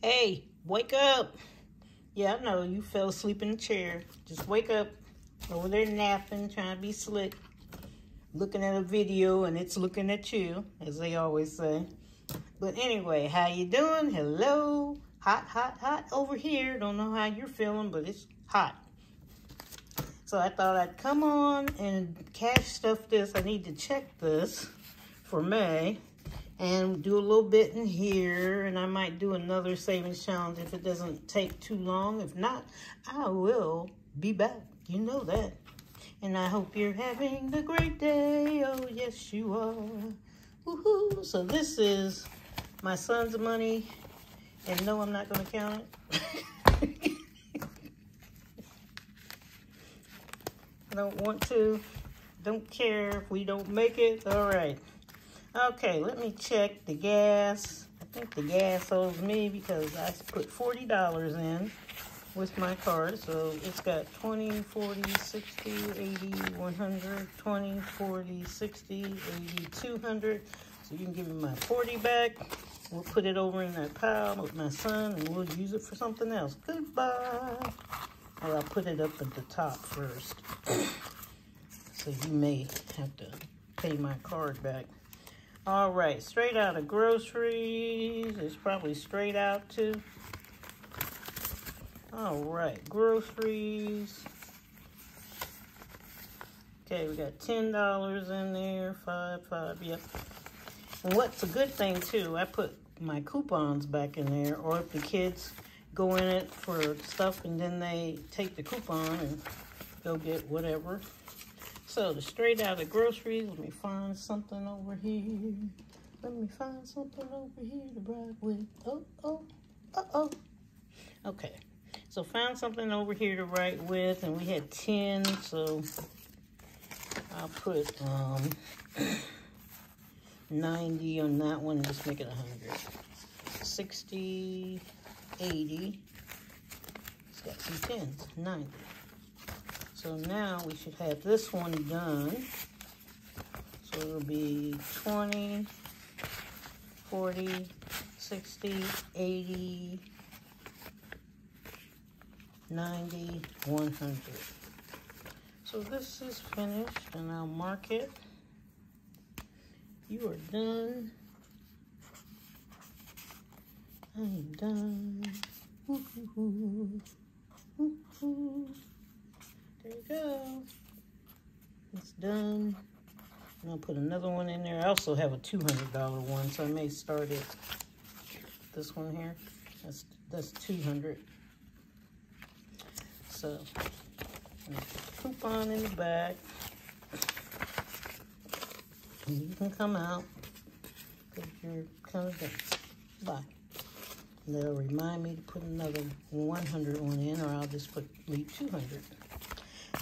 Hey, wake up. Yeah, I know you fell asleep in the chair. Just wake up. Over there napping, trying to be slick. Looking at a video and it's looking at you, as they always say. But anyway, how you doing? Hello. Hot, hot, hot over here. Don't know how you're feeling, but it's hot. So I thought I'd come on and cash stuff this. I need to check this for May and do a little bit in here. And I might do another savings challenge if it doesn't take too long. If not, I will be back. You know that. And I hope you're having a great day. Oh, yes, you are. Woohoo. So this is my son's money. And no, I'm not going to count it. I don't want to. Don't care if we don't make it. All right. Okay, let me check the gas. I think the gas owes me because I put $40 in with my card. So it's got 20, 40, 60, 80, 100, 20, 40, 60, 80, 200. So you can give me my 40 back. We'll put it over in that pile with my son and we'll use it for something else. Goodbye. Or I'll put it up at the top first. so you may have to pay my card back. All right, straight out of groceries. It's probably straight out too. All right, groceries. Okay, we got $10 in there, five, five, yep. And what's a good thing too, I put my coupons back in there, or if the kids go in it for stuff and then they take the coupon and go get whatever. So the straight out of groceries, let me find something over here. Let me find something over here to brag with. Oh, oh, uh-oh. Okay, so found something over here to write with, and we had 10, so I'll put um, 90 on that one, just make it 100. 60, 80. It's got some tens, 90. So now we should have this one done. So it'll be 20, 40, 60, 80, 90, 100. So this is finished and I'll mark it. You are done. I'm done. Ooh, ooh, ooh, there you go. It's done. I'm gonna put another one in there. I also have a $200 one, so I may start it. This one here, that's that's 200. So, coupon in the back. You can come out because you're kind of done. Bye. They'll remind me to put another 100 one in, or I'll just put leave 200.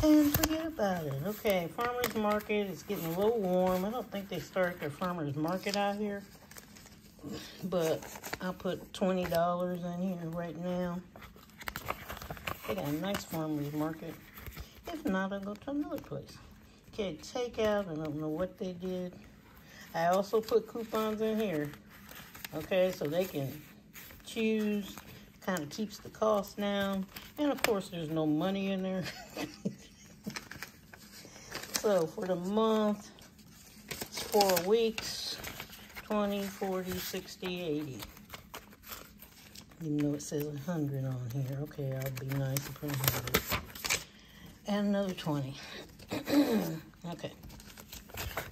And forget about it. Okay, farmer's market. It's getting a little warm. I don't think they start their farmer's market out here. But I'll put $20 in here right now. They got a nice farmer's market. If not, I'll go to another place. Okay, takeout. I don't know what they did. I also put coupons in here. Okay, so they can choose. Kind of keeps the cost down. And of course, there's no money in there. so for the month, it's four weeks, 20, 40, 60, 80. Even though it says 100 on here. Okay, I'll be nice and put 100. And another 20. okay.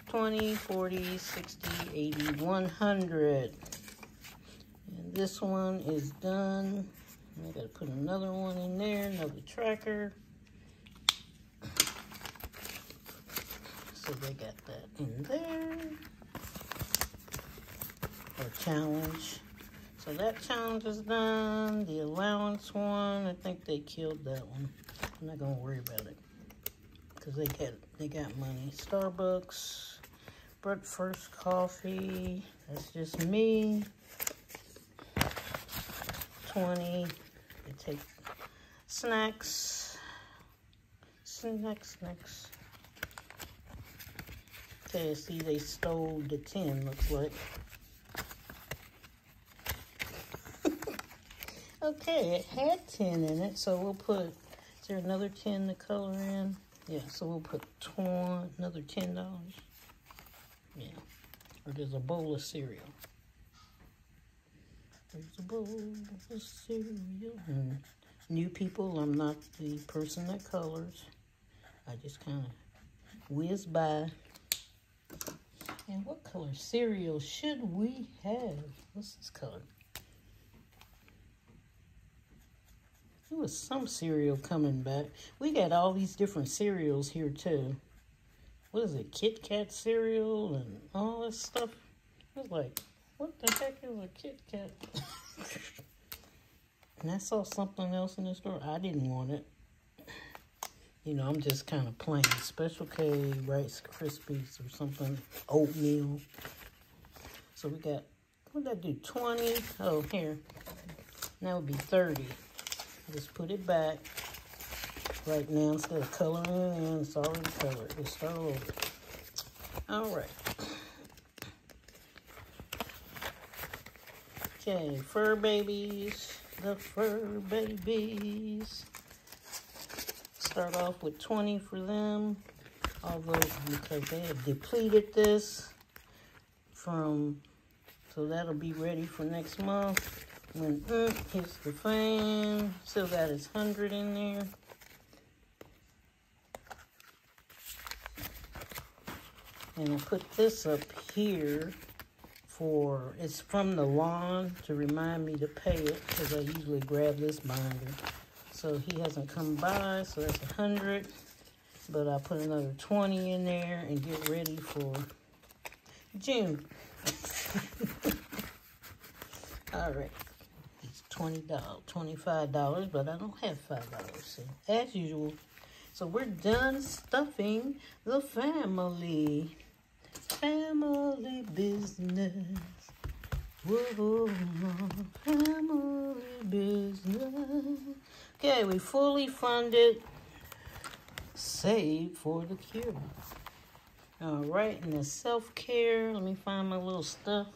20, 40, 60, 80, 100 And this one is done. I gotta put another one in there, another tracker. So they got that in there. Or challenge. So that challenge is done. The allowance one, I think they killed that one. I'm not gonna worry about it. Because they got they got money. Starbucks, Breakfast Coffee. That's just me. 20. They take snacks. Snacks, snacks. Okay, see, they stole the 10, looks like. Okay, it had 10 in it, so we'll put, is there another 10 to color in? Yeah, so we'll put 20, another $10. Yeah, or there's a bowl of cereal. There's a bowl of cereal. And new people, I'm not the person that colors. I just kind of whiz by. And what color cereal should we have? What's this color? There was some cereal coming back. We got all these different cereals here too. What is it? Kit Kat cereal and all this stuff. I was like, what the heck is a Kit Kat? and I saw something else in the store. I didn't want it. You know, I'm just kind of plain. Special K, Rice Krispies or something. Oatmeal. So we got, what did I do? 20? Oh, here. That would be 30. Just put it back. Right now, instead of coloring it in, it's already colored. Let's start over. All right. Okay, fur babies. The fur babies start off with 20 for them, although because they have depleted this from, so that'll be ready for next month. When mm, hits the fan, still got his 100 in there. And I put this up here for, it's from the lawn to remind me to pay it because I usually grab this binder. So he hasn't come by, so that's a 100. But I'll put another 20 in there and get ready for June. All right. It's $20, $25, but I don't have $5. So as usual. So we're done stuffing the family. Family business. Whoa, family business. Okay, we fully funded Save for the Cure. All right, and the self-care, let me find my little stuff.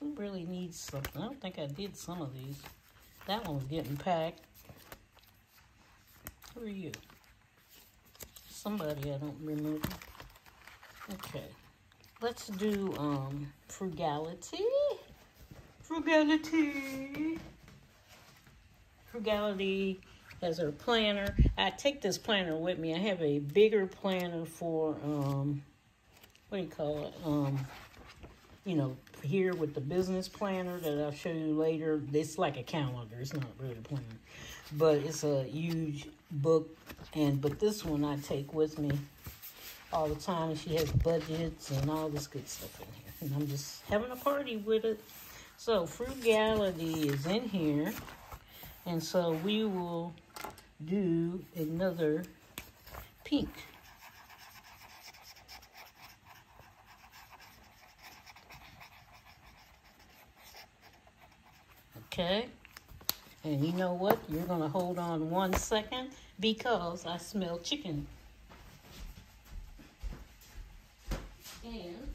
Who really needs something? I don't think I did some of these. That one's getting packed. Who are you? Somebody I don't remember. Okay. Let's do um frugality. Frugality. Frugality as her planner. I take this planner with me. I have a bigger planner for, um, what do you call it? Um, you know, here with the business planner that I'll show you later. It's like a calendar. It's not really a planner. But it's a huge book. And But this one I take with me all the time. And she has budgets and all this good stuff in here. And I'm just having a party with it. So frugality is in here. And so we will do another pink. Okay. And you know what? You're going to hold on one second because I smell chicken. And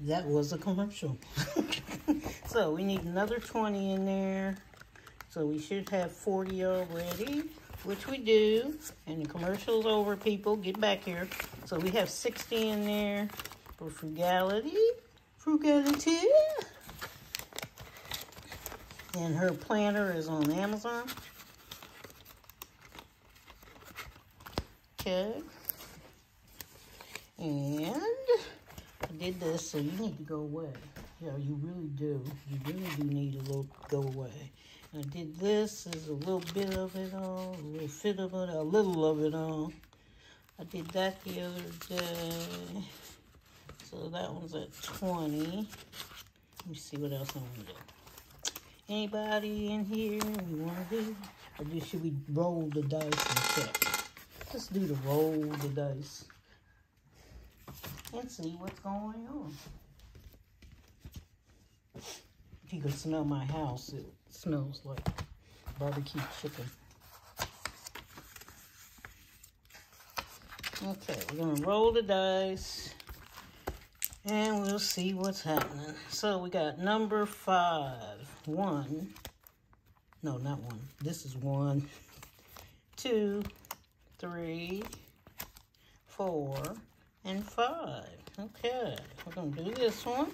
that was a commercial. so we need another 20 in there. So we should have 40 already, which we do. And the commercial's over, people. Get back here. So we have 60 in there for frugality. Frugality. And her planner is on Amazon. Okay. And did this, so you need to go away. Yeah, you really do. You really do need little go away. I did this, there's a little bit of it on, a little fit of it, a little of it on. I did that the other day. So that one's at 20. Let me see what else I want to do. Anybody in here we want to do? Or do, should we roll the dice and check? Let's do the roll the dice and see what's going on. If you could smell my house, it smells like barbecue chicken. Okay, we're gonna roll the dice and we'll see what's happening. So we got number five. One. No, not one. This is one, two, three, four, and five. Okay, we're gonna do this one.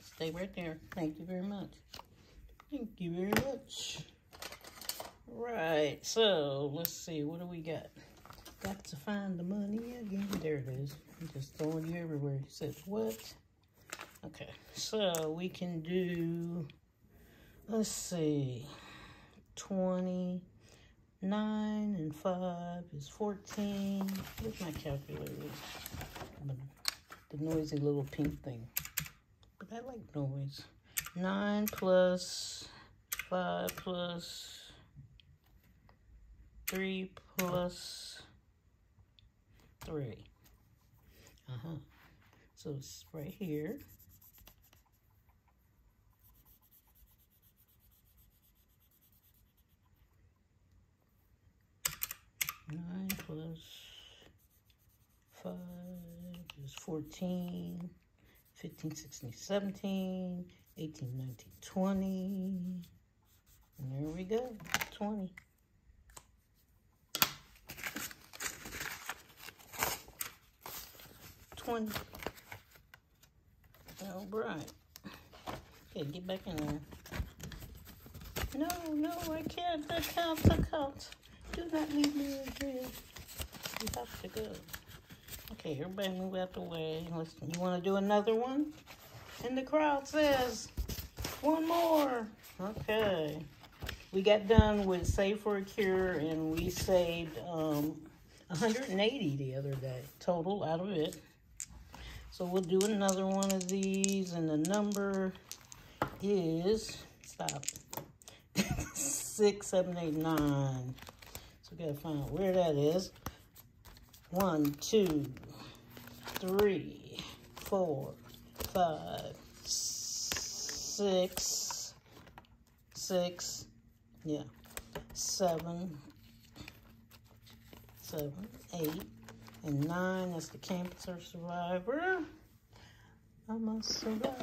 Stay right there. Thank you very much. Thank you very much. Right, so let's see, what do we got? Got to find the money again. There it is. I'm just throwing you everywhere. He says, what? Okay, so we can do, let's see, 29 and 5 is 14. Where's my calculator? The noisy little pink thing. But I like noise. 9 plus 5 plus 3 plus 3. Uh-huh. So it's right here. Nine plus five is 14, 15, 16, 17, 18, 19, 20. And there we go, 20. Twenty. All right. Okay, get back in there. No, no, I can't. The can't. I can't. Do not leave me in here. You have to go. Okay, everybody move out the way. You want to do another one? And the crowd says, one more. Okay. We got done with Save for a Cure, and we saved um, 180 the other day total out of it. So we'll do another one of these, and the number is, stop, six, seven, eight, nine. So we gotta find out where that is. One, two, three, four, five, six, six, yeah, seven, seven, eight, and nine. That's the cancer survivor. I'm a survivor.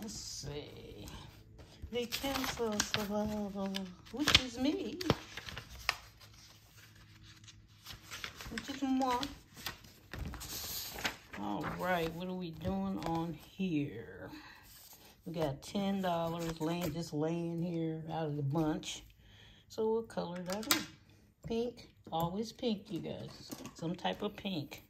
Let's see. The cancer survivor, which is me. One. All right, what are we doing on here? We got ten dollars laying just laying here out of the bunch. So we'll color that in. Pink, always pink, you guys. Some type of pink.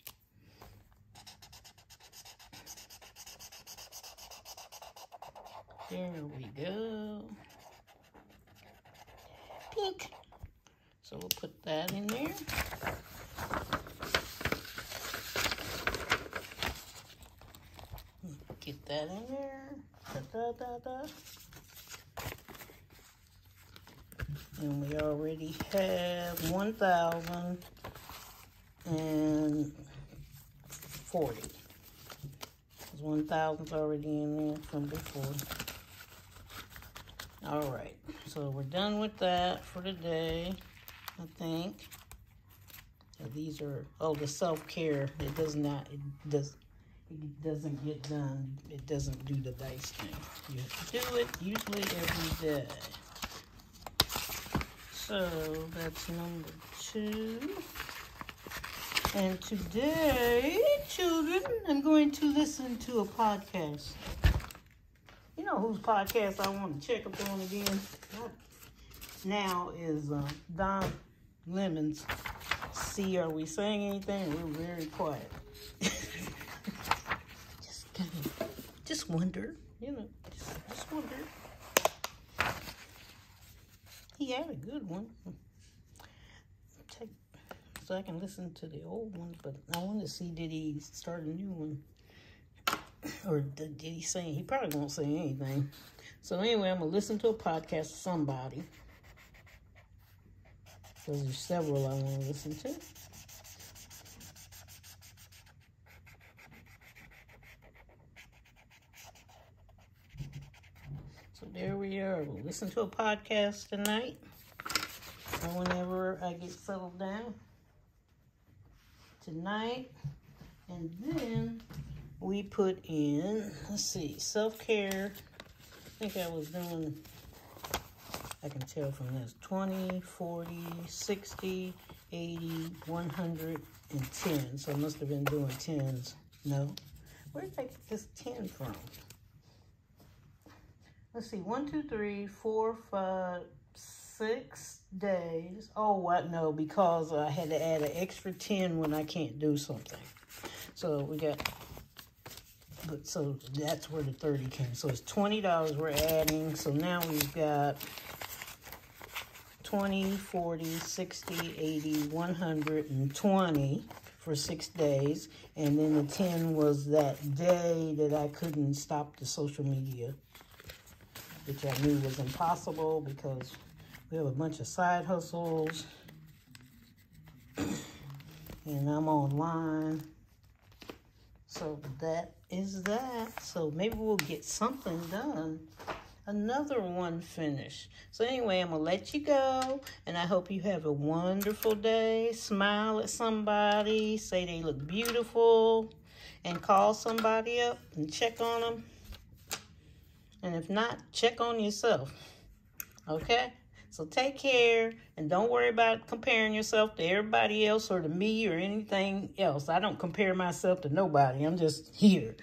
There we go. Pink. So we'll put that in there. Get that in there. Da, da, da. And we already have 1,040. Because 1,000's already in there from before. All right, so we're done with that for today, I think. these are, oh, the self-care, it does not, it does, it doesn't get done. It doesn't do the dice thing. You have to do it usually every day. So that's number two. And today, children, I'm going to listen to a podcast. You know whose podcast I want to check up on again? Now is uh, Don Lemon's. See, are we saying anything? We're very quiet. just kind of, just wonder, you know, just, just wonder. He had a good one. Take, so I can listen to the old ones, but I want to see did he start a new one. Or did he say, he probably won't say anything. So anyway, I'm going to listen to a podcast of somebody. So there's several I want to listen to. There we are. We'll listen to a podcast tonight. whenever I get settled down tonight. And then we put in, let's see, self-care. I think I was doing, I can tell from this, 20, 40, 60, 80, 100, and 10. So I must have been doing 10s. No. Where did I get this 10 from? Let's see, one, two, three, four, five, six days. Oh, what? No, because I had to add an extra 10 when I can't do something. So we got, but so that's where the 30 came. So it's $20 we're adding. So now we've got 20, 40, 60, 80, 120 for six days. And then the 10 was that day that I couldn't stop the social media, which I knew was impossible because we have a bunch of side hustles. and I'm online. So that is that. So maybe we'll get something done. Another one finished. So anyway, I'm going to let you go. And I hope you have a wonderful day. Smile at somebody. Say they look beautiful. And call somebody up and check on them. And if not, check on yourself. Okay? So take care and don't worry about comparing yourself to everybody else or to me or anything else. I don't compare myself to nobody. I'm just here.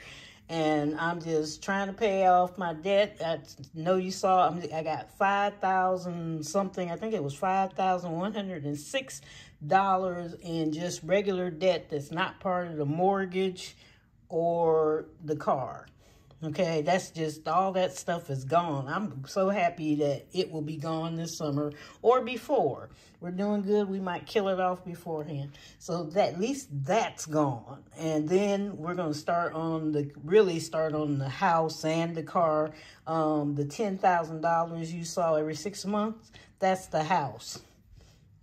And I'm just trying to pay off my debt. I know you saw I'm, I got 5000 something. I think it was $5,106 in just regular debt that's not part of the mortgage or the car. Okay, that's just all that stuff is gone. I'm so happy that it will be gone this summer or before. We're doing good. We might kill it off beforehand. So that at least that's gone. And then we're going to start on the really start on the house and the car. Um, the $10,000 you saw every six months, that's the house.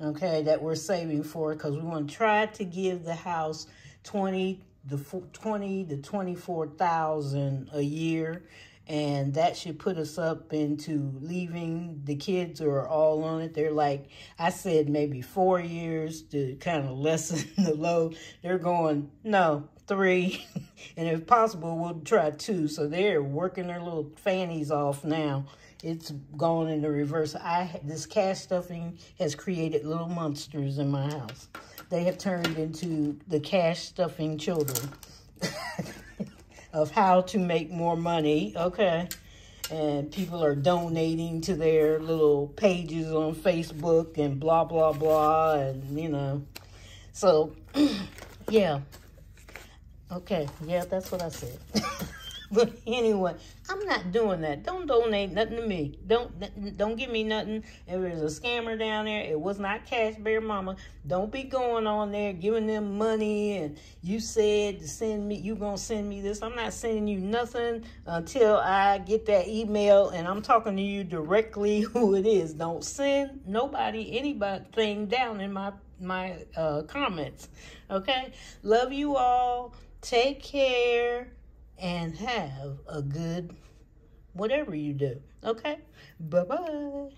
Okay, that we're saving for because we want to try to give the house 20 the 20 to 24,000 a year and that should put us up into leaving the kids are all on it. They're like i said maybe four years to kind of lessen the load. They're going no three. And if possible we'll try two. So they're working their little fannies off now. It's gone in the reverse. I this cash stuffing has created little monsters in my house they have turned into the cash stuffing children of how to make more money. Okay. And people are donating to their little pages on Facebook and blah, blah, blah. And, you know, so, yeah. Okay. Yeah, that's what I said. But anyway, I'm not doing that. Don't donate nothing to me. Don't don't give me nothing. If there's a scammer down there, it was not Cash Bear Mama. Don't be going on there giving them money and you said to send me, you gonna send me this. I'm not sending you nothing until I get that email and I'm talking to you directly who it is. Don't send nobody anybody thing down in my my uh, comments. Okay? Love you all. Take care and have a good whatever you do. Okay? Bye bye.